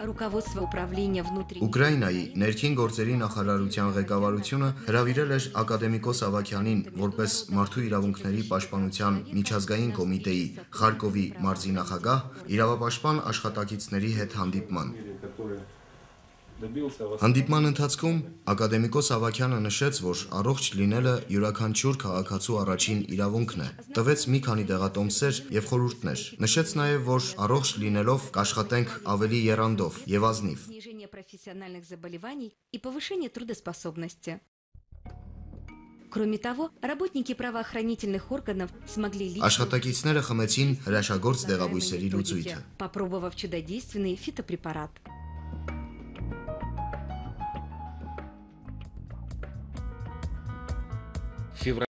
Руководство управления внутренних Ուկրաինայի ներքին գործերի նախարարության ղեկավարությունը հրավիրել էր ակադեմիկոս Ավակյանին որպես մարդու իրավունքների պաշտպանության միջազգային կոմիտեի Խարկովի մարզի նախագահ իրավապաշտպան աշխատակիցների հետ հանդիպման։ Հանդիպման ընթացքում ակադեմիկոս Ավակյանը նշեց, որ առողջ լինելը յուրաքանչյուր քաղաքացու առաջին իրավունքն է։ Տվեց մի քանի դեղատոմսեր եւ խորհուրդներ։ Նշեց նաեւ, որ առողջ լինելով կաշխատենք ավելի երանդով եւ ազնիվ։ снижение профессиональных заболеваний и повышение трудоспособности. Кроме того, работники правоохранительных органов смогли лично Աշխատակիցները խմեցին հրաշագործ դեղաբույսերի լուծույթը։ попробовав чудодейственный фитопрепарат. февраля.